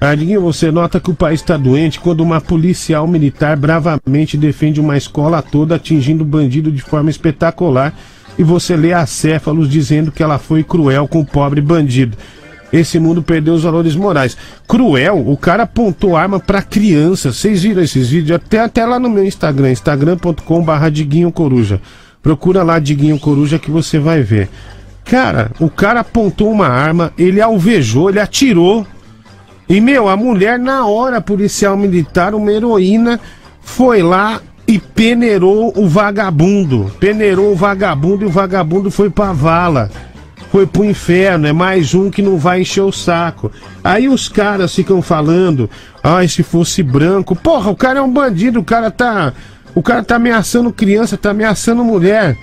Adiguinho, você nota que o país está doente quando uma policial militar bravamente defende uma escola toda atingindo bandido de forma espetacular e você lê acéfalos dizendo que ela foi cruel com o pobre bandido. Esse mundo perdeu os valores morais. Cruel, o cara apontou arma pra criança. Vocês viram esses vídeos? Até, até lá no meu Instagram, instagram.com.br Diguinho Coruja. Procura lá Diguinho Coruja que você vai ver. Cara, o cara apontou uma arma, ele alvejou, ele atirou. E, meu, a mulher, na hora, policial militar, uma heroína, foi lá e peneirou o vagabundo. Peneirou o vagabundo e o vagabundo foi pra vala foi pro inferno, é mais um que não vai encher o saco. Aí os caras ficam falando, ai, se fosse branco, porra, o cara é um bandido, o cara tá. O cara tá ameaçando criança, tá ameaçando mulher.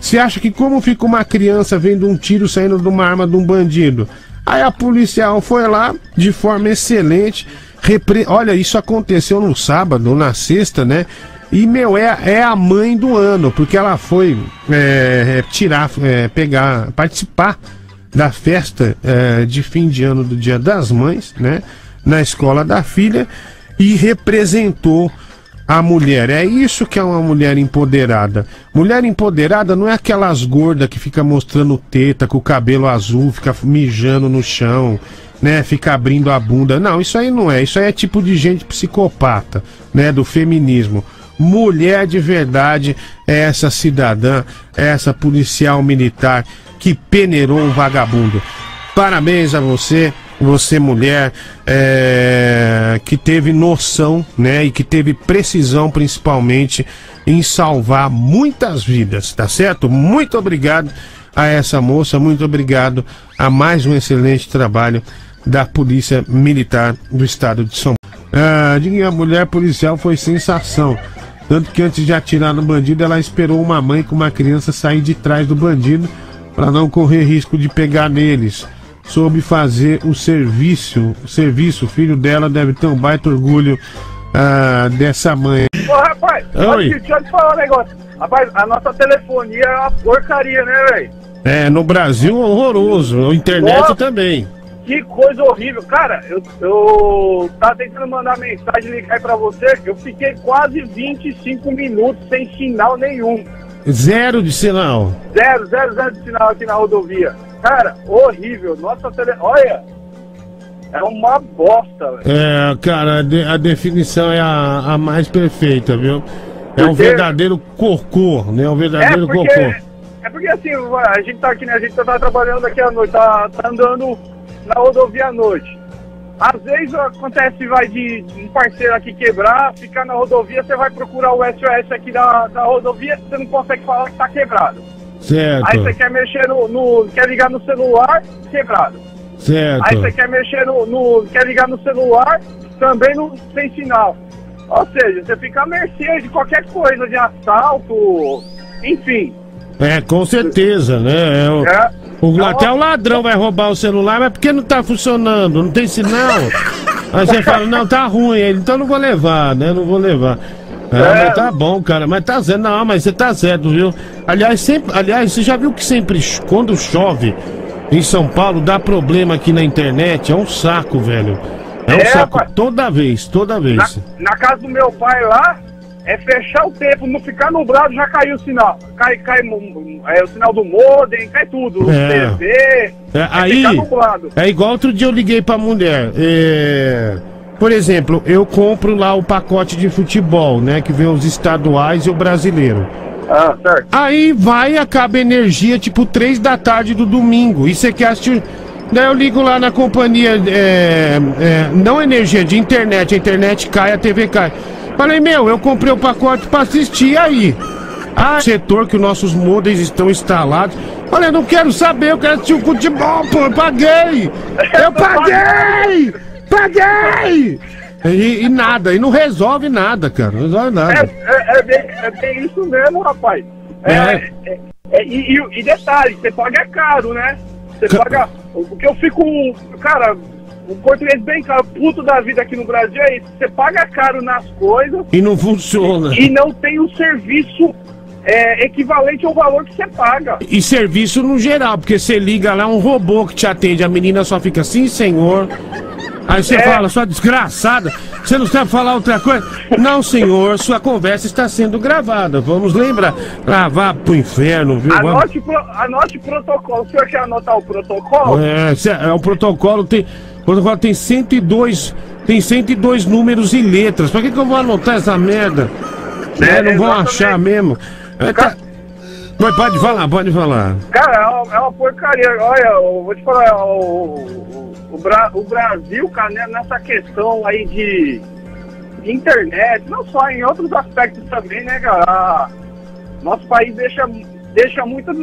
Você acha que como fica uma criança vendo um tiro saindo de uma arma de um bandido? Aí a policial foi lá, de forma excelente, repre... olha, isso aconteceu no sábado, na sexta, né? E, meu, é, é a mãe do ano, porque ela foi é, é, tirar, é, pegar, participar da festa é, de fim de ano do Dia das Mães, né? Na escola da filha e representou a mulher. É isso que é uma mulher empoderada. Mulher empoderada não é aquelas gordas que fica mostrando teta com o cabelo azul, fica mijando no chão, né? Fica abrindo a bunda. Não, isso aí não é. Isso aí é tipo de gente psicopata, né? Do feminismo. Mulher de verdade é essa cidadã, é essa policial militar que peneirou um vagabundo. Parabéns a você, você mulher, é, que teve noção, né, e que teve precisão principalmente em salvar muitas vidas, tá certo? Muito obrigado a essa moça, muito obrigado a mais um excelente trabalho da Polícia Militar do Estado de São Paulo. Ah, a mulher policial foi sensação. Tanto que antes de atirar no bandido, ela esperou uma mãe com uma criança sair de trás do bandido para não correr risco de pegar neles. Soube fazer o serviço. O serviço, o filho dela deve ter um baita orgulho ah, dessa mãe. Ô rapaz, Oi. deixa eu te falar um negócio. Rapaz, a nossa telefonia é uma porcaria, né, velho? É, no Brasil horroroso, a internet Nossa. também. Que coisa horrível. Cara, eu, eu tava tentando mandar mensagem ligar pra você. Eu fiquei quase 25 minutos sem sinal nenhum. Zero de sinal. Zero, zero, zero de sinal aqui na rodovia. Cara, horrível. Nossa tele... Olha, é uma bosta, velho. É, cara, a, de, definição é a, a, mais perfeita, viu? É porque... um verdadeiro cocô, né? Um verdadeiro é porque, cocô. É porque assim, a gente tá aqui, né? A gente tá trabalhando aqui à noite, tá, tá andando na rodovia à noite. Às vezes acontece, vai de um parceiro aqui quebrar, ficar na rodovia, você vai procurar o SOS aqui da, da rodovia, você não consegue falar que tá quebrado. Certo. Aí você quer mexer no, no, quer ligar no celular, quebrado. Certo. Aí você quer mexer no, no quer ligar no celular, também não tem sinal. Ou seja, você fica à mercê de qualquer coisa, de assalto, enfim. É, com certeza, né? É, o, é. o, até o ladrão vai roubar o celular, mas porque não tá funcionando? Não tem sinal? Aí você fala, não, tá ruim, então não vou levar, né? Não vou levar. É, é. mas tá bom, cara, mas tá certo. Não, mas você tá certo, viu? Aliás, sempre, aliás, você já viu que sempre, quando chove em São Paulo, dá problema aqui na internet? É um saco, velho. É um é, saco toda vez, toda vez. Na, na casa do meu pai lá, é fechar o tempo, não ficar nublado, já caiu o sinal. Cai, cai é, o sinal do modem, cai tudo. É. TV. É, é aí, é igual outro dia eu liguei pra mulher. É, por exemplo, eu compro lá o pacote de futebol, né? Que vem os estaduais e o brasileiro. Ah, certo. Aí vai acaba energia tipo 3 da tarde do domingo. E você quer assistir. Daí eu ligo lá na companhia, é, é, não energia, de internet, a internet cai, a TV cai. Falei, meu, eu comprei o pacote pra assistir aí. Ah, setor que os nossos modems estão instalados. Falei, não quero saber, eu quero assistir o futebol, pô, eu paguei! Eu paguei! Paguei! E, e, nada, e não resolve nada, cara, não resolve nada. É, é, é, bem, é bem, isso mesmo, rapaz. É, é. é, é e, e, detalhe, você paga caro, né? Você paga. O que eu fico. Cara, o português bem caro, puto da vida aqui no Brasil é isso. Você paga caro nas coisas. E não funciona. E não tem o serviço é, equivalente ao valor que você paga. E serviço no geral, porque você liga lá, um robô que te atende, a menina só fica assim, senhor. Aí você é. fala, sua desgraçada, você não sabe falar outra coisa? Não, senhor, sua conversa está sendo gravada. Vamos lembrar. Gravar pro inferno, viu? Anote, pro, anote o protocolo. O senhor quer anotar o protocolo? É, é o protocolo tem. O protocolo tem 102. Tem 102 números e letras. Pra que, que eu vou anotar essa merda? É, não vão achar mesmo. É, tá... Mas pode falar, pode falar. Cara, é uma, é uma porcaria. Olha, eu vou te falar, o, o, Bra o Brasil, cara, né, nessa questão aí de, internet, não só em outros aspectos também, né, cara? Nosso país deixa, deixa muito a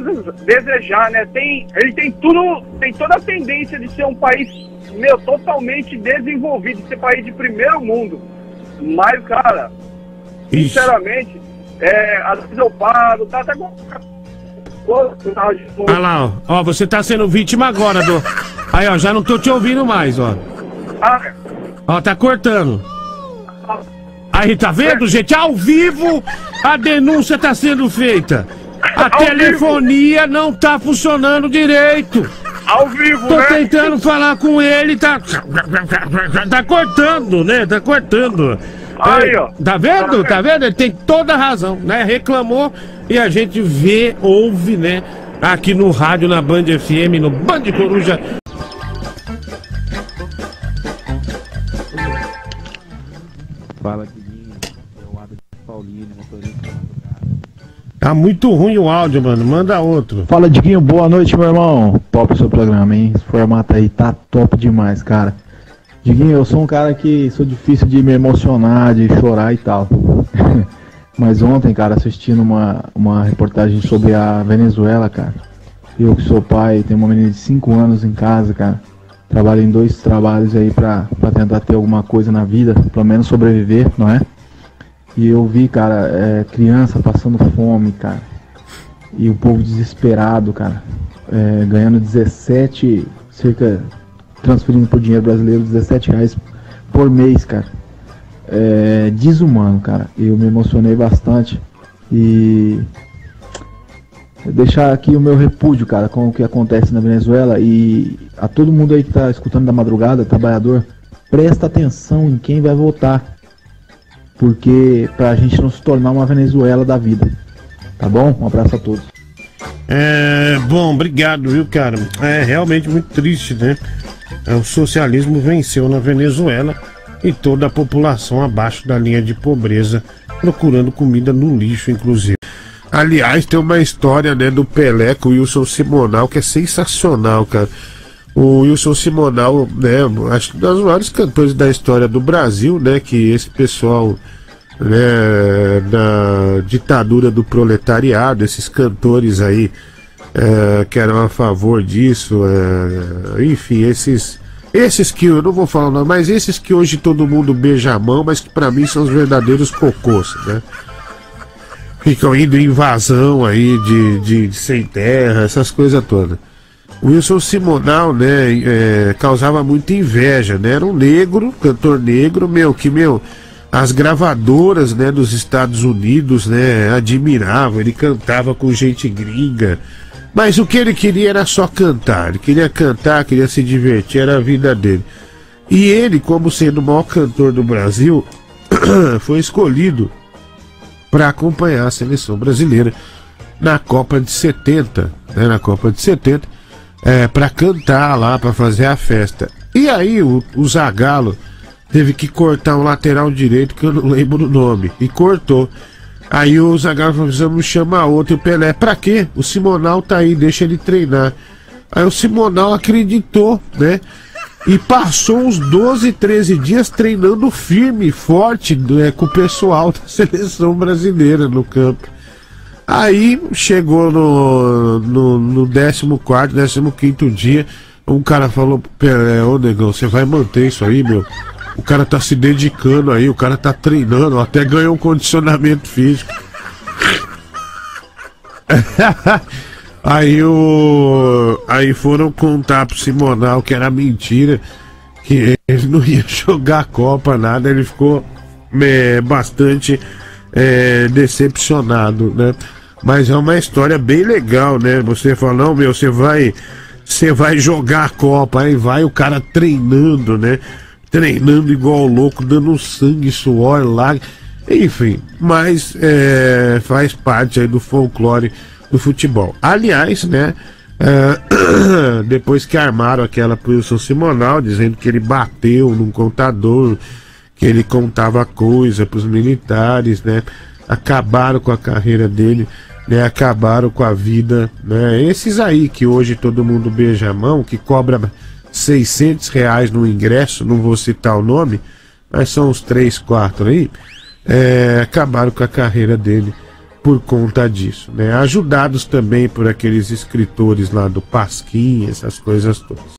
desejar, né? Tem, ele tem tudo, tem toda a tendência de ser um país, meu, totalmente desenvolvido, de ser país de primeiro mundo. Mas, cara, sinceramente, é, às vezes eu paro, tá até com. Olha lá, ó. ó, você tá sendo vítima agora do. Aí, ó, já não tô te ouvindo mais, ó. Ah. Ó, tá cortando. Aí, tá vendo, gente? Ao vivo a denúncia tá sendo feita. A telefonia não tá funcionando direito. Ao vivo, Tô né? tentando falar com ele, tá. Tá cortando, né? Tá cortando. Aí, ó. Tá vendo? Tá vendo? Ele tem toda a razão, né? Reclamou e a gente vê, ouve, né? Aqui no rádio, na Band FM, no Band Coruja. Muito ruim o áudio, mano. Manda outro. Fala, Diguinho. Boa noite, meu irmão. Top seu programa, hein? Esse formato aí tá top demais, cara. Diguinho, eu sou um cara que sou difícil de me emocionar, de chorar e tal. Mas ontem, cara, assistindo uma, uma reportagem sobre a Venezuela, cara. Eu que sou pai, tenho uma menina de 5 anos em casa, cara. Trabalho em dois trabalhos aí pra, pra tentar ter alguma coisa na vida, pelo menos sobreviver, não é? E eu vi, cara, é, criança passando fome, cara. E o povo desesperado, cara. É, ganhando 17, cerca transferindo por dinheiro brasileiro 17 reais por mês, cara. É desumano, cara. Eu me emocionei bastante e deixar aqui o meu repúdio, cara, com o que acontece na Venezuela e a todo mundo aí que tá escutando da madrugada, trabalhador, presta atenção em quem vai votar. Porque pra gente não se tornar uma Venezuela da vida. Tá bom? Um abraço a todos. É, bom, obrigado, viu, cara? É realmente muito triste, né? É, o socialismo venceu na Venezuela e toda a população abaixo da linha de pobreza procurando comida no lixo, inclusive. Aliás, tem uma história né, do Pelé com o Wilson Simonal que é sensacional, cara. O Wilson Simonal, né, acho que um dos maiores cantores da história do Brasil, né, que esse pessoal né, da ditadura do proletariado, esses cantores aí é, que eram a favor disso, é, enfim, esses esses que eu não vou falar não, mas esses que hoje todo mundo beija a mão, mas que para mim são os verdadeiros cocôs, né? Ficam indo em invasão aí de, de, de sem terra, essas coisas todas. Wilson Simonal, né, é, causava muita inveja, né? Era um negro, cantor negro, meu, que, meu, as gravadoras, né, dos Estados Unidos, né, admiravam, ele cantava com gente gringa, mas o que ele queria era só cantar. Ele queria cantar, queria se divertir, era a vida dele. E ele, como sendo o maior cantor do Brasil, foi escolhido para acompanhar a seleção brasileira na Copa de 70, né, na Copa de 70, é, para cantar lá, para fazer a festa. E aí o, o Zagallo teve que cortar um lateral direito que eu não lembro o nome, e cortou. Aí o Zagallo falou, precisamos chamar outro. E o Pelé, pra quê? O Simonal tá aí, deixa ele treinar. Aí o Simonal acreditou, né? E passou uns 12, 13 dias treinando firme, forte, né, com o pessoal da seleção brasileira no campo. Aí chegou no, no, no 14, 15 dia, um cara falou pro Pelé, ô negão, você vai manter isso aí, meu? O cara tá se dedicando aí, o cara tá treinando, até ganhou um condicionamento físico. aí o. Aí foram contar pro Simonal que era mentira, que ele não ia jogar a Copa, nada, ele ficou é, bastante é, decepcionado, né? Mas é uma história bem legal, né? Você fala, não, meu, você vai. Você vai jogar a Copa, aí vai o cara treinando, né? treinando igual louco, dando sangue, suor, lá. Enfim, mas é, faz parte aí do folclore do futebol. Aliás, né? É, depois que armaram aquela Wilson Simonal, dizendo que ele bateu num contador, que ele contava coisa para os militares, né? Acabaram com a carreira dele, né? Acabaram com a vida, né? Esses aí que hoje todo mundo beija a mão, que cobra 600 reais no ingresso, não vou citar o nome, mas são os três, quatro aí, é, acabaram com a carreira dele por conta disso, né? Ajudados também por aqueles escritores lá do Pasquim, essas coisas todas.